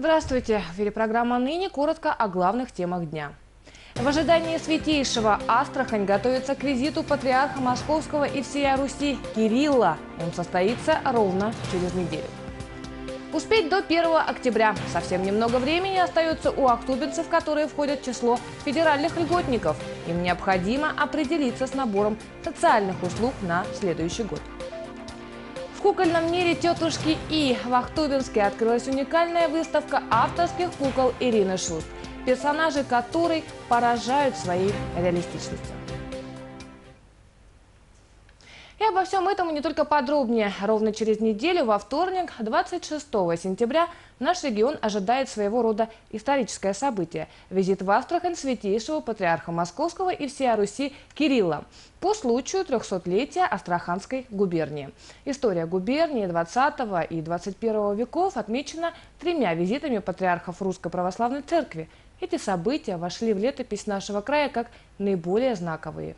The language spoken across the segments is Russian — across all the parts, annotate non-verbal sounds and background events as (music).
Здравствуйте! В эфире программа «Ныне». Коротко о главных темах дня. В ожидании святейшего Астрахань готовится к визиту патриарха Московского и всея Руси Кирилла. Он состоится ровно через неделю. Успеть до 1 октября. Совсем немного времени остается у актубинцев, которые входят в число федеральных льготников. Им необходимо определиться с набором социальных услуг на следующий год. В кукольном мире тетушки И в Ахтубинске открылась уникальная выставка авторских кукол Ирины Шуст, персонажи которой поражают своей реалистичностью. И обо всем этом и не только подробнее. Ровно через неделю, во вторник, 26 сентября, наш регион ожидает своего рода историческое событие – визит в Астрахань святейшего патриарха Московского и всея Руси Кирилла по случаю 300-летия Астраханской губернии. История губернии 20 и 21 веков отмечена тремя визитами патриархов Русской Православной Церкви. Эти события вошли в летопись нашего края как наиболее знаковые.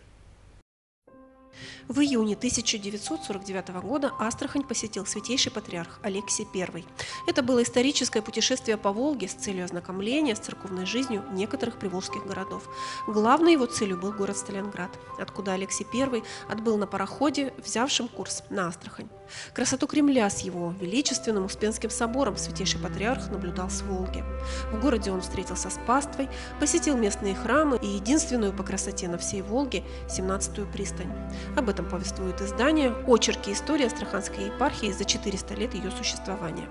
В июне 1949 года Астрахань посетил святейший патриарх Алексий I. Это было историческое путешествие по Волге с целью ознакомления с церковной жизнью некоторых приволжских городов. Главной его целью был город Сталинград, откуда Алексий I отбыл на пароходе, взявшем курс на Астрахань. Красоту Кремля с его величественным Успенским собором святейший патриарх наблюдал с Волги. В городе он встретился с паствой, посетил местные храмы и единственную по красоте на всей Волге – 17-ю пристань. Об этом повествует издание «Очерки истории Астраханской епархии за 400 лет ее существования».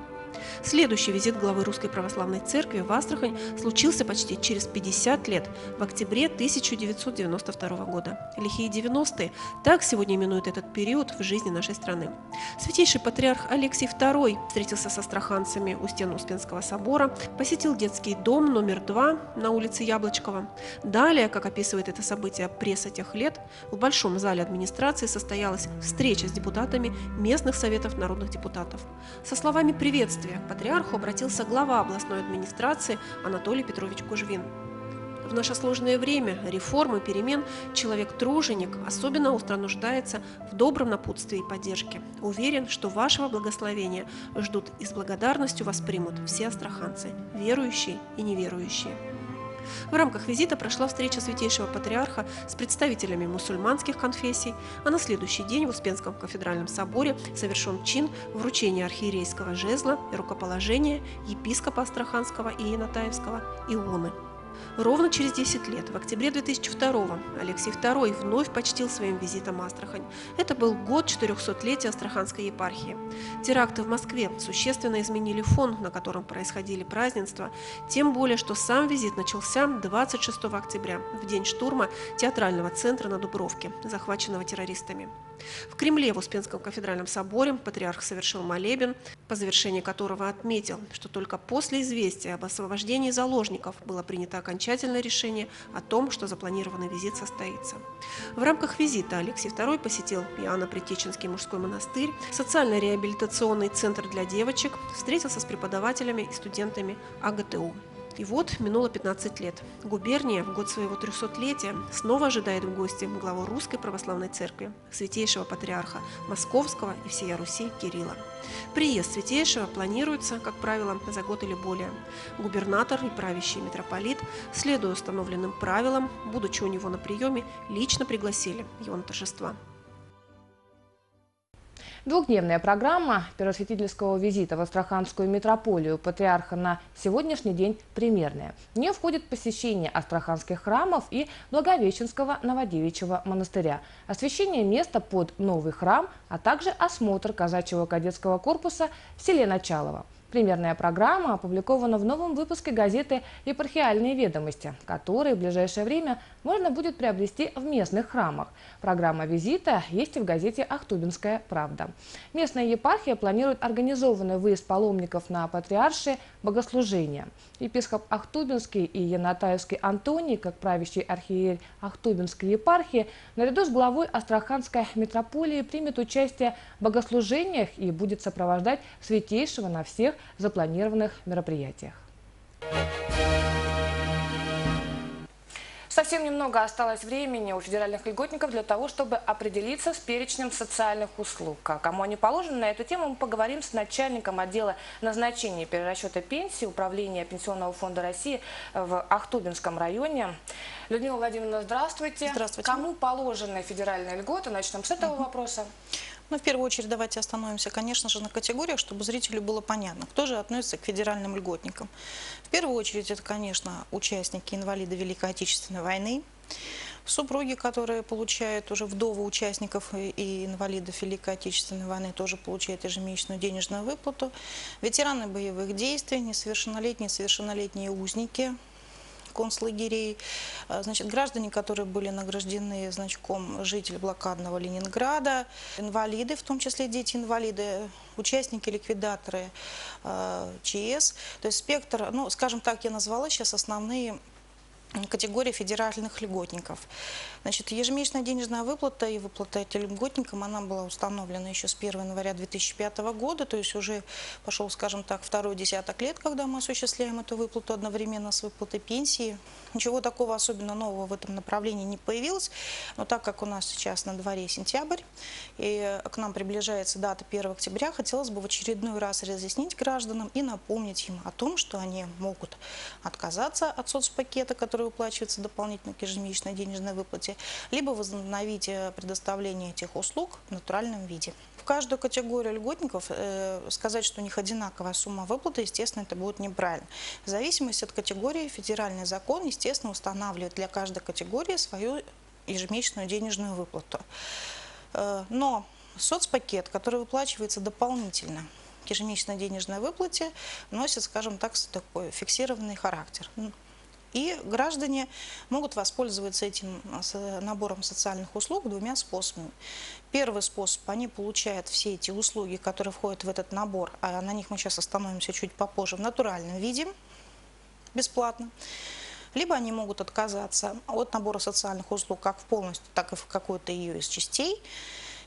Следующий визит главы Русской Православной Церкви в Астрахань случился почти через 50 лет, в октябре 1992 года. Лихие 90-е – так сегодня именуют этот период в жизни нашей страны. Святейший патриарх Алексий II встретился с астраханцами у стен Успенского собора, посетил детский дом номер 2 на улице Яблочкова. Далее, как описывает это событие пресса тех лет, в Большом зале администрации состоялась встреча с депутатами местных советов народных депутатов. Со словами приветствия к патриарху обратился глава областной администрации Анатолий Петрович Кужвин. В наше сложное время реформы, перемен человек-труженик особенно остро нуждается в добром напутствии и поддержке. Уверен, что вашего благословения ждут и с благодарностью воспримут все астраханцы, верующие и неверующие. В рамках визита прошла встреча святейшего патриарха с представителями мусульманских конфессий, а на следующий день в Успенском кафедральном соборе совершен чин вручения архиерейского жезла и рукоположения епископа Астраханского и Янатаевского Ионы. Ровно через 10 лет, в октябре 2002 Алексей II вновь почтил своим визитом Астрахань. Это был год 400-летия Астраханской епархии. Теракты в Москве существенно изменили фон, на котором происходили празднества, тем более, что сам визит начался 26 октября, в день штурма театрального центра на Дубровке, захваченного террористами. В Кремле в Успенском кафедральном соборе патриарх совершил молебен, по завершении которого отметил, что только после известия об освобождении заложников было принято окончательное решение о том, что запланированный визит состоится. В рамках визита Алексей II посетил Иоанно-Притеченский мужской монастырь, социально-реабилитационный центр для девочек, встретился с преподавателями и студентами АГТУ. И вот минуло 15 лет. Губерния в год своего 300-летия снова ожидает в гости главу Русской Православной Церкви, святейшего патриарха Московского и всея Руси Кирилла. Приезд святейшего планируется, как правило, за год или более. Губернатор и правящий митрополит, следуя установленным правилам, будучи у него на приеме, лично пригласили его на торжества. Двухдневная программа первосвятительского визита в Астраханскую метрополию патриарха на сегодняшний день примерная. В нее входит посещение астраханских храмов и Благовещенского Новодевичьего монастыря, освящение места под новый храм, а также осмотр казачьего кадетского корпуса в селе Началово. Примерная программа опубликована в новом выпуске газеты «Епархиальные ведомости», которые в ближайшее время можно будет приобрести в местных храмах. Программа визита есть и в газете «Ахтубинская правда». Местная епархия планирует организованный выезд паломников на патриаршие богослужения. Епископ Ахтубинский и Янатаевский Антоний, как правящий архиерей Ахтубинской епархии, наряду с главой Астраханской митрополии примет участие в богослужениях и будет сопровождать святейшего на всех запланированных мероприятиях. Совсем немного осталось времени у федеральных льготников для того, чтобы определиться с перечнем социальных услуг. А кому они положены, на эту тему мы поговорим с начальником отдела назначения и перерасчета пенсии Управления Пенсионного фонда России в Ахтубинском районе. Людмила Владимировна, здравствуйте. Здравствуйте. Кому положены федеральные льготы? Начнем с этого вопроса. Ну, в первую очередь, давайте остановимся, конечно же, на категориях, чтобы зрителю было понятно, кто же относится к федеральным льготникам. В первую очередь, это, конечно, участники инвалиды Великой Отечественной войны, супруги, которые получают уже вдовы участников и инвалидов Великой Отечественной войны, тоже получают ежемесячную денежную выплату, ветераны боевых действий, несовершеннолетние, совершеннолетние узники – концлагерей. А, значит, граждане, которые были награждены значком житель блокадного Ленинграда, инвалиды, в том числе дети-инвалиды, участники, ликвидаторы а, ЧС. То есть спектр, ну, скажем так, я назвала сейчас основные категории федеральных льготников. Значит, ежемесячная денежная выплата и выплата этим льготникам, она была установлена еще с 1 января 2005 года, то есть уже пошел, скажем так, второй десяток лет, когда мы осуществляем эту выплату одновременно с выплатой пенсии. Ничего такого особенно нового в этом направлении не появилось, но так как у нас сейчас на дворе сентябрь, и к нам приближается дата 1 октября, хотелось бы в очередной раз разъяснить гражданам и напомнить им о том, что они могут отказаться от соцпакета, который выплачивается дополнительно к ежемесячной денежной выплате, либо возобновить э, предоставление этих услуг в натуральном виде. В каждую категорию льготников э, сказать, что у них одинаковая сумма выплаты, естественно, это будет неправильно. В зависимости от категории федеральный закон, естественно, устанавливает для каждой категории свою ежемесячную денежную выплату. Э, но соцпакет, который выплачивается дополнительно к ежемесячной денежной выплате, носит, скажем так, такой фиксированный характер. И граждане могут воспользоваться этим набором социальных услуг двумя способами. Первый способ, они получают все эти услуги, которые входят в этот набор, а на них мы сейчас остановимся чуть попозже, в натуральном виде, бесплатно. Либо они могут отказаться от набора социальных услуг как в полностью, так и в какой-то ее из частей,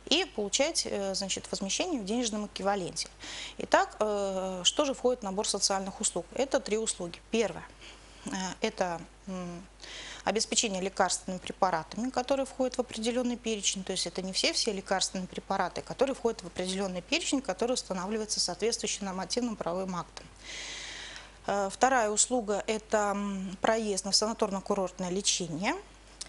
и получать э, значит, возмещение в денежном эквиваленте. Итак, э, что же входит в набор социальных услуг? Это три услуги. Первое это обеспечение лекарственными препаратами, которые входят в определенный перечень. То есть это не все-все лекарственные препараты, которые входят в определенный перечень, который устанавливается соответствующим нормативным правовым актом. Э, вторая услуга – это проезд на санаторно-курортное лечение –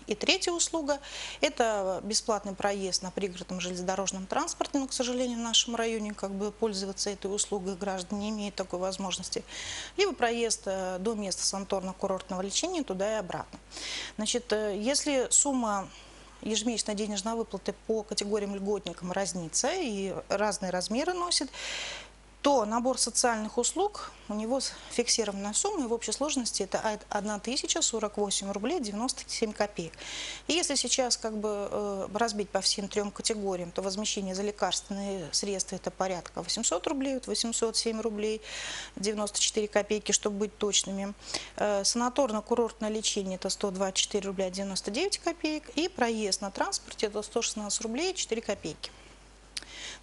и третья услуга – это бесплатный проезд на пригородном железнодорожном транспорте, но, к сожалению, в нашем районе как бы пользоваться этой услугой граждане не имеют такой возможности. Либо проезд э, до места санаторно-курортного лечения туда и обратно. Значит, э, если сумма ежемесячной денежной выплаты по категориям льготникам разнится и разные размеры носит, то набор социальных услуг, у него фиксированная сумма, и в общей сложности это 1048 рублей 97 копеек. И если сейчас как бы э, разбить по всем трем категориям, то возмещение за лекарственные средства это порядка 800 рублей, вот 807 рублей 94 копейки, чтобы быть точными. Э, санаторно-курортное лечение это 124 рубля 99 копеек, и проезд на транспорте это 116 рублей 4 копейки.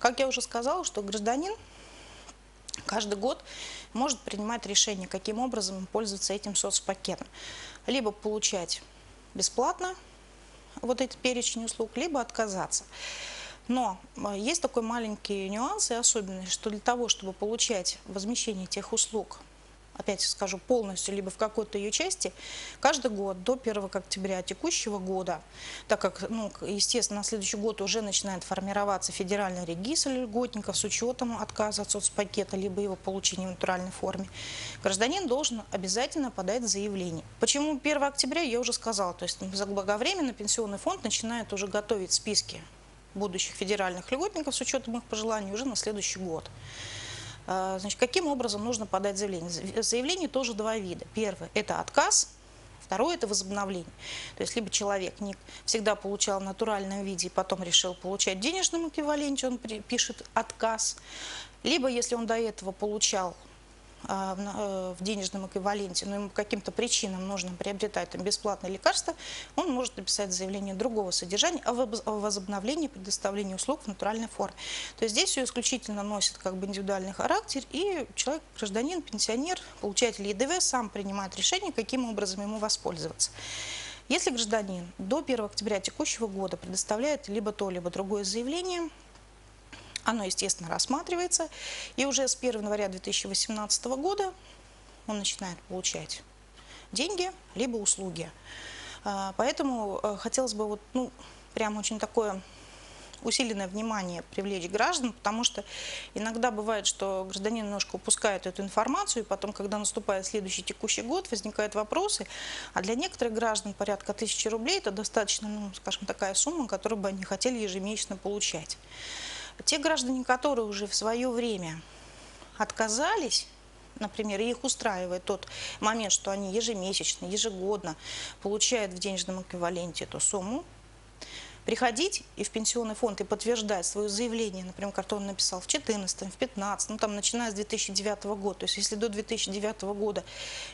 Как я уже сказала, что гражданин каждый год может принимать решение, каким образом пользоваться этим соцпакетом. Либо получать бесплатно вот эти перечень услуг, либо отказаться. Но э, есть такой маленький нюанс и особенность, что для того, чтобы получать возмещение тех услуг опять скажу, полностью, либо в какой-то ее части, каждый год до 1 октября текущего года, так как, ну, естественно, на следующий год уже начинает формироваться федеральный регистр льготников с учетом отказа от соцпакета, либо его получения в натуральной форме, гражданин должен обязательно подать заявление. Почему 1 октября, я уже сказала, то есть заблаговременно пенсионный фонд начинает уже готовить списки будущих федеральных льготников с учетом их пожеланий уже на следующий год. А, значит, каким образом нужно подать заявление? Заявление тоже два вида. Первое – это отказ, второе – это возобновление. То есть либо человек не всегда получал в натуральном виде и потом решил получать в денежном эквиваленте, он пишет отказ, либо если он до этого получал в денежном эквиваленте, но ему по каким-то причинам нужно приобретать там бесплатное лекарство, он может написать заявление другого содержания о возобновлении предоставления услуг в натуральной форме. То есть здесь все исключительно носит как бы индивидуальный характер, и человек, гражданин, пенсионер, получатель ЕДВ сам принимает решение, каким образом ему воспользоваться. Если гражданин до 1 октября текущего года предоставляет либо то, либо другое заявление, оно, естественно, рассматривается, и уже с 1 января 2018 года он начинает получать деньги, либо услуги. А, Поэтому э, хотелось бы вот, ну, прям очень такое усиленное внимание привлечь граждан, потому что иногда бывает, что гражданин немножко упускает эту информацию, и потом, когда наступает следующий текущий год, возникают вопросы, а для некоторых граждан порядка тысячи рублей это достаточно, ну, скажем, такая сумма, которую бы они хотели ежемесячно получать. Те граждане, которые уже в свое время отказались, например, их устраивает тот момент, что они ежемесячно, ежегодно получают в денежном эквиваленте эту сумму, приходить и в пенсионный фонд и подтверждать свое заявление, например, которое написал в 2014, в 2015, ну там начиная с 2009 года. То есть если до 2009 года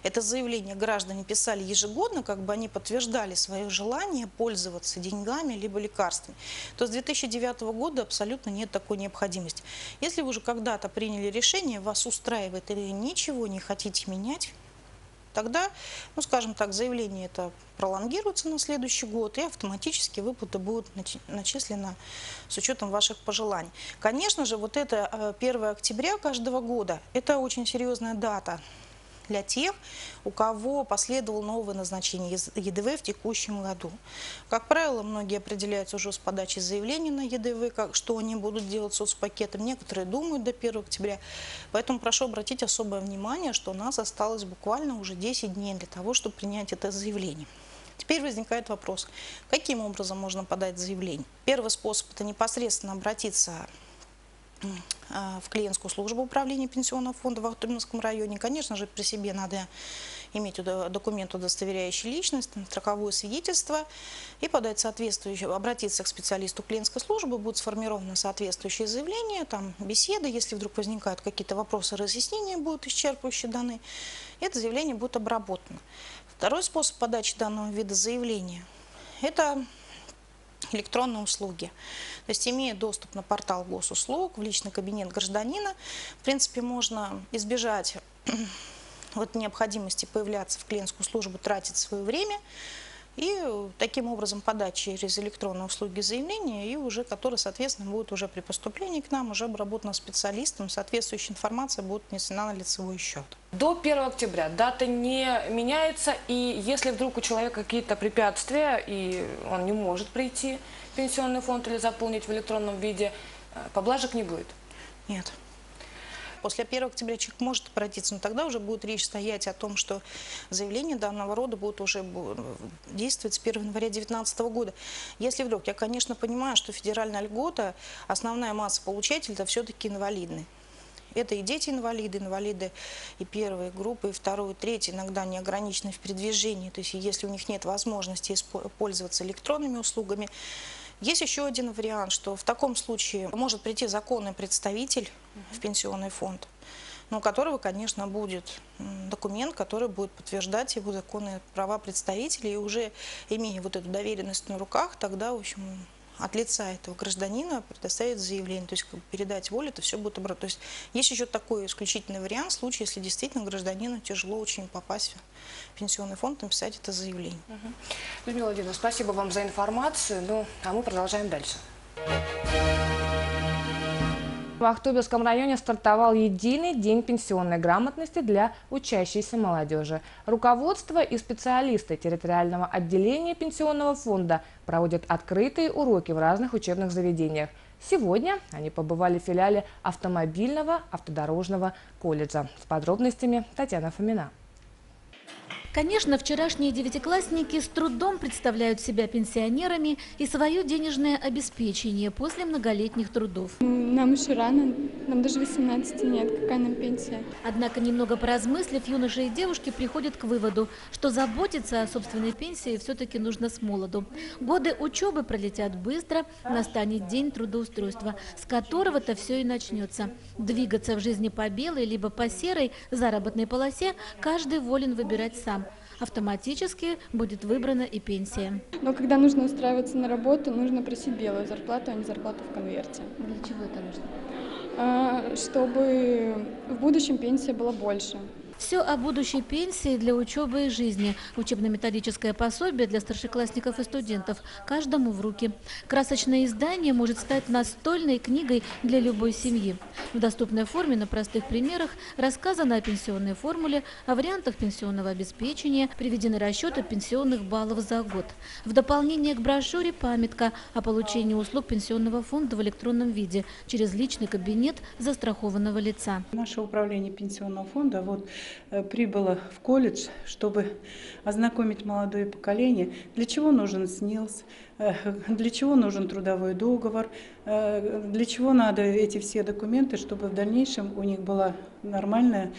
это заявление граждане писали ежегодно, как бы они подтверждали свое желание пользоваться деньгами либо лекарствами, то с 2009 года абсолютно нет такой необходимости. Если вы уже когда-то приняли решение, вас устраивает или ничего не хотите менять, тогда, ну, скажем так, заявление это пролонгируется на следующий год, и автоматически выплаты будут начи- начислены с учетом ваших пожеланий. Конечно же, вот это э, 1 октября каждого года, это очень серьезная дата для тех, у кого последовало новое назначение ЕДВ в текущем году. Как правило, многие определяются уже с подачи заявления на ЕДВ, как, что они будут делать с соцпакетом. Некоторые думают до 1 октября. Поэтому прошу обратить особое внимание, что у нас осталось буквально уже 10 дней для того, чтобы принять это заявление. Теперь возникает вопрос, каким образом можно подать заявление? Первый способ – это непосредственно обратиться в клиентскую службу управления пенсионного фонда в Ахтубинском районе. Конечно же, при себе надо иметь документ, удостоверяющий личность, страховое свидетельство и подать соответствующее, обратиться к специалисту клиентской службы, будет сформировано соответствующее заявление, там беседы, если вдруг возникают какие-то вопросы, разъяснения будут исчерпывающие даны, это заявление будет обработано. Второй способ подачи данного вида заявления – это электронные услуги. То есть, имея доступ на портал госуслуг, в личный кабинет гражданина, в принципе, можно избежать (clears throat) вот необходимости появляться в клиентскую службу, тратить свое время и э, таким образом подать через электронные услуги заявления, и уже, которые, соответственно, будут уже при поступлении к нам уже обработаны специалистом, соответствующая информация будет внесена на лицевой счет. До 1 октября дата не меняется, и если вдруг у человека какие-то препятствия, и он не может прийти в пенсионный фонд или заполнить в электронном виде, э, поблажек не будет. Нет. После 1 октября человек может обратиться, но тогда уже будет речь стоять о том, что заявление данного рода будет уже действовать с 1 января 2019 года. Если вдруг, я, конечно, понимаю, что федеральная льгота, основная масса получателей, это все-таки инвалидные. Это и дети-инвалиды, инвалиды и первой группы, и второй, и третьей, иногда не ограничены в передвижении. То есть если у них нет возможности пользоваться электронными услугами. Есть еще один вариант, что в таком случае может прийти законный представитель в пенсионный фонд, но у которого, конечно, будет документ, который будет подтверждать его законные права представителя, и уже имея вот эту доверенность на руках, тогда, в общем, от лица этого гражданина предоставить заявление, то есть как бы передать волю, это все будет обратно. То есть есть еще такой исключительный вариант, в случае, если действительно гражданину тяжело очень попасть в пенсионный фонд, написать это заявление. Людмила Владимировна, спасибо вам за информацию. Ну, а мы продолжаем дальше. В Ахтубинском районе стартовал единый день пенсионной грамотности для учащейся молодежи. Руководство и специалисты территориального отделения пенсионного фонда проводят открытые уроки в разных учебных заведениях. Сегодня они побывали в филиале автомобильного автодорожного колледжа. С подробностями Татьяна Фомина. Конечно, вчерашние девятиклассники с трудом представляют себя пенсионерами и свое денежное обеспечение после многолетних трудов. Нам еще рано, нам даже 18 нет, какая нам пенсия. Однако, немного поразмыслив, юноши и девушки приходят к выводу, что заботиться о собственной пенсии все-таки нужно с молоду. Годы учебы пролетят быстро, настанет день трудоустройства, с которого-то все и начнется. Двигаться в жизни по белой либо по серой заработной полосе каждый волен выбирать сам. Автоматически будет выбрана и пенсия. Но когда нужно устраиваться на работу, нужно просить белую зарплату, а не зарплату в конверте. Для чего это нужно? А, Чтобы в будущем пенсия была больше. Все о будущей пенсии для учебы и жизни. Учебно-методическое пособие для старшеклассников и студентов. Каждому в руки. Красочное издание может стать настольной книгой для любой семьи. В доступной форме на простых примерах рассказано о пенсионной формуле, о вариантах пенсионного обеспечения, приведены расчеты пенсионных баллов за год. В дополнение к брошюре памятка о получении услуг пенсионного фонда в электронном виде через личный кабинет застрахованного лица. Наше управление пенсионного фонда вот э, прибыло в колледж, чтобы ознакомить молодое поколение, для чего нужен СНИЛС, э, для чего нужен трудовой договор, э, для чего надо эти все документы, чтобы в дальнейшем у них была нормальная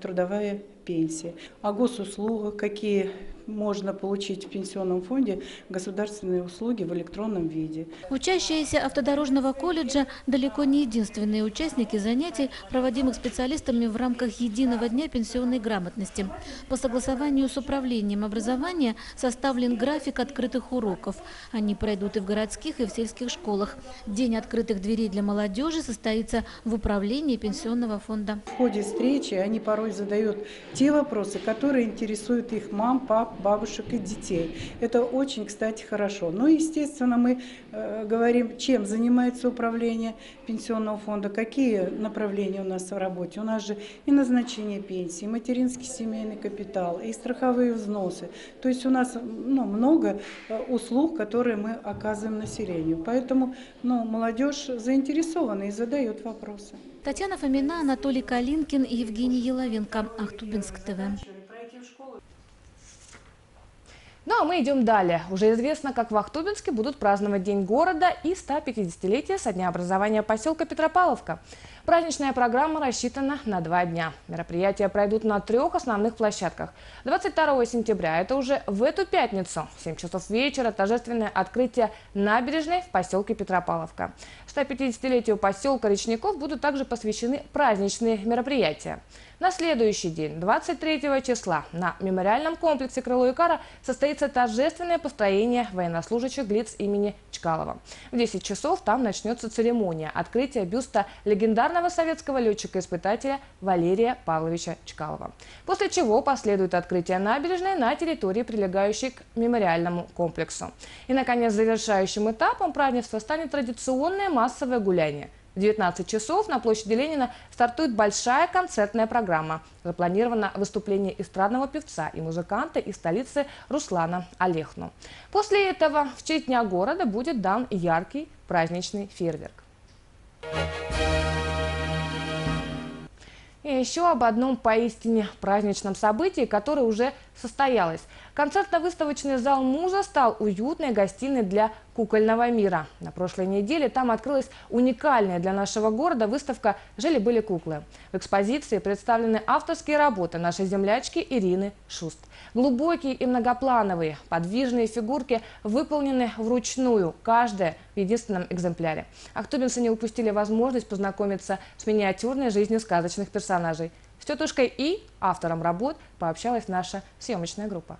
трудовая пенсия. О госуслугах, какие можно получить в пенсионном фонде государственные услуги в электронном виде. Учащиеся автодорожного колледжа далеко не единственные участники занятий, проводимых специалистами в рамках единого дня пенсионной грамотности. По согласованию с управлением образования составлен график открытых уроков. Они пройдут и в городских, и в сельских школах. День открытых дверей для молодежи состоится в управлении пенсионного фонда. В ходе встречи они порой задают те вопросы, которые интересуют их мам, пап, бабушек и детей. Это очень, кстати, хорошо. Но, естественно, мы э, говорим, чем занимается управление пенсионного фонда, какие направления у нас в работе. У нас же и назначение пенсии, и материнский семейный капитал, и страховые взносы. То есть у нас ну, много э, услуг, которые мы оказываем населению. Поэтому ну, молодежь заинтересована и задает вопросы. Татьяна Фомина, Анатолий Калинкин и Евгений Еловенко. Ахтубинск ТВ. Ну а мы идем далее. Уже известно, как в Ахтубинске будут праздновать День города и 150-летие со дня образования поселка Петропавловка. Праздничная программа рассчитана на два дня. Мероприятия пройдут на трех основных площадках. 22 сентября, это уже в эту пятницу, в 7 часов вечера, торжественное открытие набережной в поселке Петропавловка. 150-летию поселка Речников будут также посвящены праздничные мероприятия. На следующий день, 23 числа, на мемориальном комплексе Крыло и Кара состоится торжественное построение военнослужащих лиц имени Чкалова. В 10 часов там начнется церемония открытия бюста легендарного советского летчика-испытателя Валерия Павловича Чкалова. После чего последует открытие набережной на территории, прилегающей к мемориальному комплексу. И, наконец, завершающим этапом празднества станет традиционное массовое гуляние – в 19 часов на площади Ленина стартует большая концертная программа. Запланировано выступление эстрадного певца и музыканта из столицы Руслана Олехну. После этого в честь Дня города будет дан яркий праздничный фейерверк. И еще об одном поистине праздничном событии, которое уже состоялось. Концертно-выставочный зал «Муза» стал уютной гостиной для кукольного мира. На прошлой неделе там открылась уникальная для нашего города выставка «Жили-были куклы». В экспозиции представлены авторские работы нашей землячки Ирины Шуст. Глубокие и многоплановые, подвижные фигурки выполнены вручную, каждая в единственном экземпляре. Ахтубинцы не упустили возможность познакомиться с миниатюрной жизнью сказочных персонажей. С тетушкой И, автором работ, пообщалась наша съемочная группа.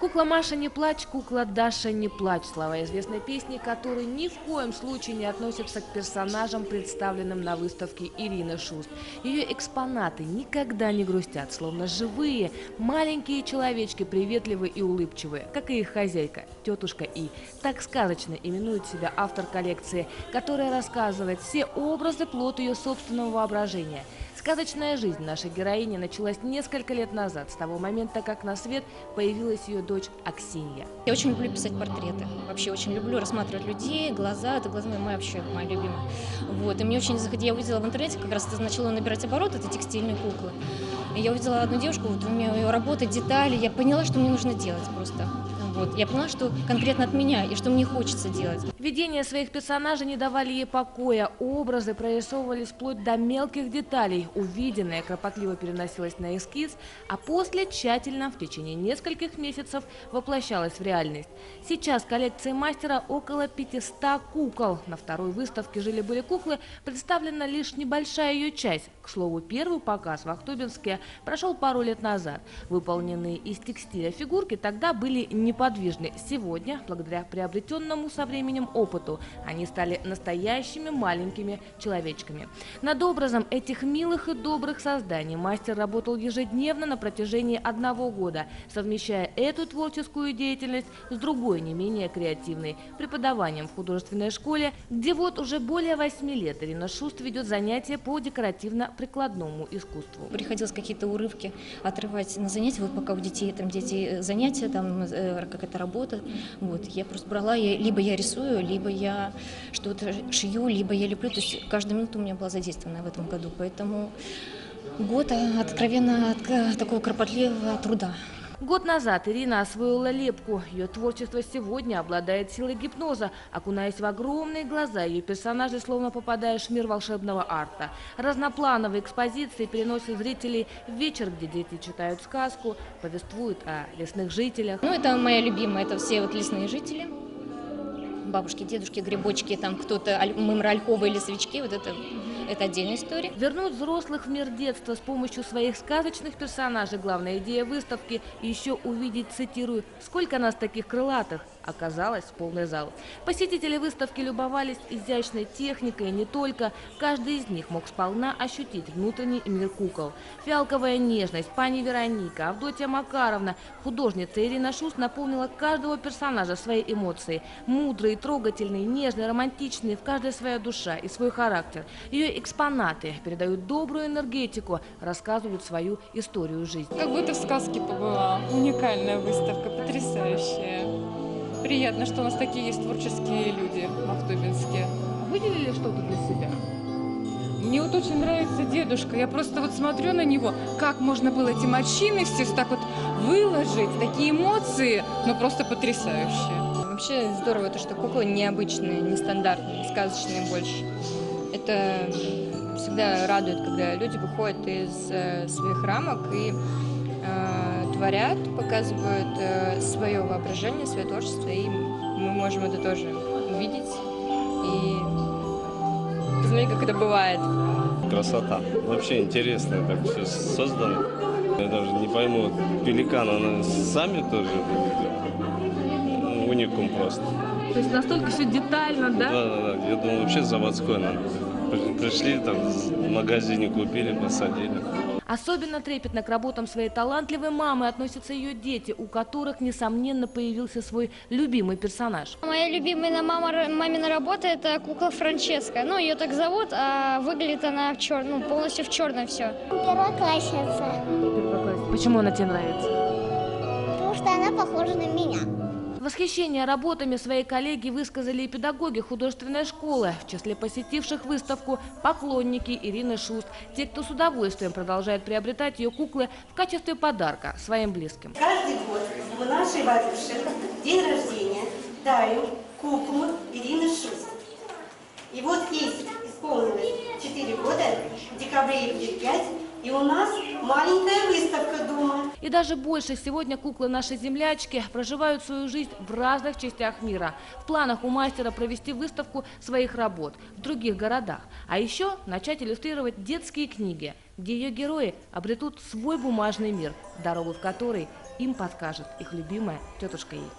Кукла Маша не плачь, кукла Даша не плачь. Слова известной песни, которые ни в коем случае не относятся к персонажам, представленным на выставке Ирины Шуст. Ее экспонаты никогда не грустят, словно живые, маленькие человечки, приветливые и улыбчивые, как и их хозяйка, тетушка И. Так сказочно именует себя автор коллекции, которая рассказывает все образы плод ее собственного воображения – Сказочная жизнь нашей героини началась несколько лет назад, с того момента, как на свет появилась ее дочь Аксинья. Я очень люблю писать портреты. Вообще очень люблю рассматривать людей, глаза. Это глаза мои вообще мои любимые. Вот. И мне очень заходило. Я увидела в интернете, как раз это начало набирать оборот, это текстильные куклы. И я увидела одну девушку, вот у нее ее работы, детали. Я поняла, что мне нужно делать просто. Вот. Я поняла, что конкретно от меня и что мне хочется делать. Видения своих персонажей не давали ей покоя. Образы прорисовывались вплоть до мелких деталей. Увиденное кропотливо переносилось на эскиз, а после тщательно в течение нескольких месяцев воплощалось в реальность. Сейчас в коллекции мастера около 500 кукол. На второй выставке «Жили-были куклы» представлена лишь небольшая ее часть. К слову, первый показ в Ахтубинске прошел пару лет назад. Выполненные из текстиля фигурки тогда были не по неподвижны. Сегодня, благодаря приобретенному со временем опыту, они стали настоящими маленькими человечками. Над образом этих милых и добрых созданий мастер работал ежедневно на протяжении одного года, совмещая эту творческую деятельность с другой, не менее креативной, преподаванием в художественной школе, где вот уже более восьми лет Ирина Шуст ведет занятия по декоративно-прикладному искусству. Приходилось какие-то урывки отрывать на занятия, вот пока у детей там дети э, занятия, там э, какая-то работа, вот я просто брала, я, либо я рисую, либо я что-то шью, либо я леплю, то есть каждая минута у меня была задействована в этом году, поэтому год э, откровенно от э, такого кропотливого труда. Год назад Ирина освоила лепку. Ее творчество сегодня обладает силой гипноза. Окунаясь в огромные глаза, ее персонажи словно попадаешь в мир волшебного арта. Разноплановые экспозиции переносят зрителей в вечер, где дети читают сказку, повествуют о лесных жителях. Ну, это моя любимая, это все вот лесные жители. Бабушки, дедушки, грибочки, там кто-то, мымры ольховые лесовички, вот это, это отдельная история. Вернуть взрослых в мир детства с помощью своих сказочных персонажей – главная идея выставки. Еще увидеть, цитирую, «Сколько нас таких крылатых?» Оказалось, полный зал. Посетители выставки любовались изящной техникой и не только. Каждый из них мог сполна ощутить внутренний мир кукол. Фиалковая нежность, пани Вероника, Авдотья Макаровна, художница Ирина Шуст наполнила каждого персонажа своей эмоцией. Мудрые, трогательные, нежные, романтичные, в каждой своя душа и свой характер. Ее экспонаты передают добрую энергетику, рассказывают свою историю жизни. Как будто в сказке побыла. Уникальная выставка, потрясающая. Приятно, что у нас такие есть творческие люди в Ахтубинске. Выделили что-то для себя? Мне вот очень нравится дедушка. Я просто вот смотрю на него, как можно было эти морщины все так вот выложить, такие эмоции, ну просто потрясающие. Вообще здорово то, что куклы необычные, нестандартные, сказочные больше. Это всегда радует, когда люди выходят из э, своих рамок и э, творят, показывают э, свое воображение, свое творчество, и мы можем это тоже увидеть и посмотреть, как это бывает. Красота. Вообще интересно, как все создано. Я даже не пойму, пеликан, она сами тоже уникум просто. То есть настолько все детально, да? Да, да, да. Я думал, вообще заводской надо. При- Пришли, там, в магазине купили, посадили. Особенно трепетно к работам своей талантливой мамы относятся ее дети, у которых, несомненно, появился свой любимый персонаж. Моя любимая на мама, мамина работа это кукла Франческа. Ну, ее так зовут, а выглядит она в чер... ну, полностью в черном все. Первоклассница, Почему она тебе нравится? потому что она похожа на меня. Восхищение работами своей коллеги высказали и педагоги художественной школы. В числе посетивших выставку поклонники Ирины Шуст. Те, кто с удовольствием продолжает приобретать ее куклы в качестве подарка своим близким. Каждый год в нашей Вадюше день рождения дарим куклу Ирины Шуст. И вот ей исполнилось 4 года, в декабре ей будет 5, и у нас маленькая выставка дома. И даже больше сегодня куклы нашей землячки проживают свою жизнь в разных частях мира. В планах у мастера провести выставку своих работ в других городах. А еще начать иллюстрировать детские книги, где ее герои обретут свой бумажный мир, дорогу в который им подскажет их любимая тетушка Ей.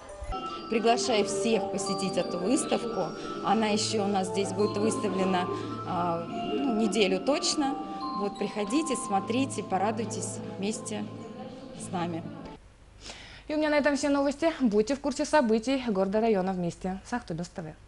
Приглашаю всех посетить эту выставку. Она еще у нас здесь будет выставлена а, ну, неделю точно. Вот приходите, смотрите, порадуйтесь вместе с нами. И у меня на этом все новости. Будьте в курсе событий города района вместе с Ахтубинск ТВ.